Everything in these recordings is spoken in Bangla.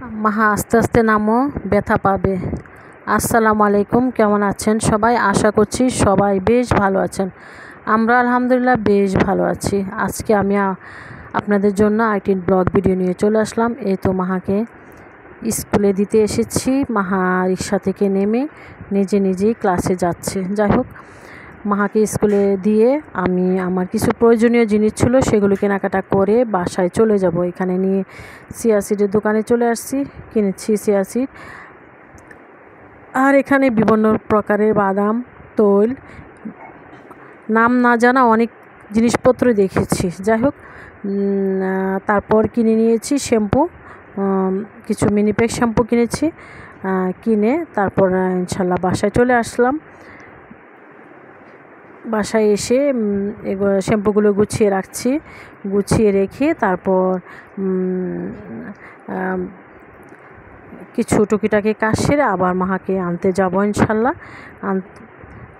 মাহা আস্তে আস্তে নামো, ব্যথা পাবে। আসসালামু আলাইকুম, কেমন আছেন সবাই? আশা করছি সবাই বেশ ভালো আছেন। আমরা আলহামদুলিল্লাহ বেশ ভালো আছি। আজকে আমি আপনাদের জন্য একটি ব্লগ ভিডিও নিয়ে চলে আসলাম। এই তো মাহাকে স্কুলে দিতে এসেছি। মাহা রিক্সা থেকে নেমে নিজে নিজেই ক্লাসে যাচ্ছে। যাই হোক মাহাকে স্কুলে দিয়ে আমি আমার কিছু প্রয়োজনীয় জিনিস ছিল সেগুলো কেনাকাটা করে বাসায় চলে যাব। এখানে নিয়ে সিয়াসিডের দোকানে চলে আসছি, কিনেছি সিয়াসিড আর এখানে বিভিন্ন প্রকারের বাদাম, তৈল, নাম না জানা অনেক জিনিসপত্র দেখেছি। যাই হোক তারপর কিনে নিয়েছি শ্যাম্পু কিছু মিনিপ্যাক শ্যাম্পু কিনেছি কিনে তারপর ইনশাল্লাহ বাসায় চলে আসলাম। বাসায় এসে শ্যাম্পুগুলো গুছিয়ে রাখছি। গুছিয়ে রেখে তারপর কিছু টুকিটাকি কাজ সেরে আবার মাহাকে আনতে যাব ইনশাল্লাহ।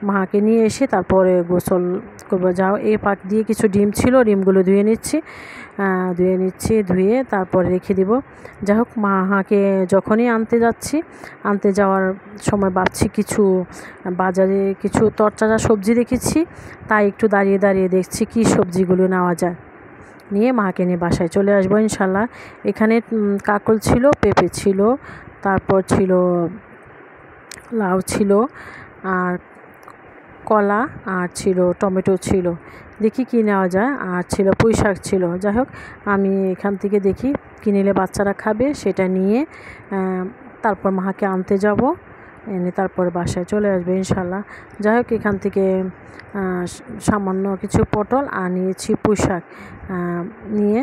মাহাকে নিয়ে এসে তারপরে গোসল করব। যাও এ পাক দিয়ে কিছু ডিম ছিল, ডিমগুলো ধুয়ে নিচ্ছি। ধুয়ে নিচ্ছি, ধুয়ে তারপরে রেখে দিব। যাই হোক মাহাকে যখনই আনতে যাচ্ছি, আনতে যাওয়ার সময় ভাবছি কিছু বাজারে কিছু তরচাজা সবজি দেখেছি, তাই একটু দাঁড়িয়ে দাঁড়িয়ে দেখছি কি সবজিগুলো নেওয়া যায়। নিয়ে মাকে নিয়ে বাসায় চলে আসব ইনশাল্লাহ। এখানে কাকল ছিল, পেঁপে ছিল, তারপর ছিল লাউ ছিল, আর কলা আর ছিল, টমেটো ছিল। দেখি কী নেওয়া যায়। আর ছিল পুঁই শাক ছিল। যাই হোক, আমি এখান থেকে দেখি কী নিলে বাচ্চারা খাবে, সেটা নিয়ে তারপর মাকে আনতে যাব। এনে তারপর বাসায় চলে আসবে ইনশাল্লাহ যাই হোক, এখান থেকে সামান্য কিছু পটল আর নিয়েছি পুঁই শাক নিয়ে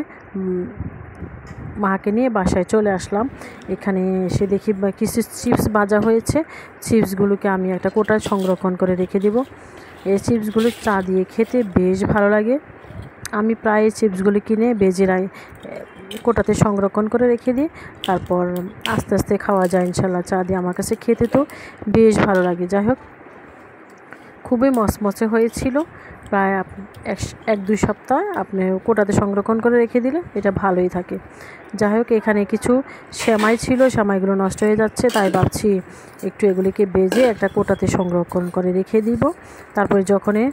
মাকে নিয়ে বাসায় চলে আসলাম। এখানে এসে দেখি কিছু চিপস ভাজা হয়েছে। চিপসগুলোকে আমি একটা কোটায় সংরক্ষণ করে রেখে দেব। এই চিপসগুলো চা দিয়ে খেতে বেশ ভালো লাগে। আমি প্রায় চিপসগুলি কিনে বেজেরাই কোটাতে সংরক্ষণ করে রেখে দিই। তারপর আস্তে আস্তে খাওয়া যায় ইনশাল্লাহ চা দিয়ে আমার কাছে খেতে তো বেশ ভালো লাগে। যাই হোক, খুবই মচমচে হয়েছিল। প্রায় এক দুই সপ্তাহ আপনি কোটাতে সংরক্ষণ করে রেখে দিলে এটা ভালোই থাকে। যাই হোক, এখানে কিছু সেমাই ছিল, সেমাইগুলো নষ্ট হয়ে যাচ্ছে, তাই ভাবছি একটু এগুলিকে বেজে একটা কোটাতে সংরক্ষণ করে রেখে দিব। তারপরে যখনই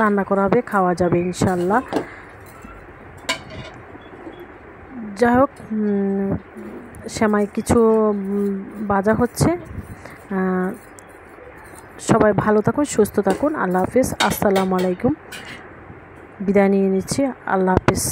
রান্না করা হবে, খাওয়া যাবে ইনশাল্লাহ যাই হোক সেমাই কিছু বাজা হচ্ছে। সবাই ভালো থাকুন সুস্থ থাকুন। আল্লাহ হাফিজ। আসসালামু আলাইকুম। বিদায় নিয়ে নিচ্ছি। আল্লাহ হাফিজ।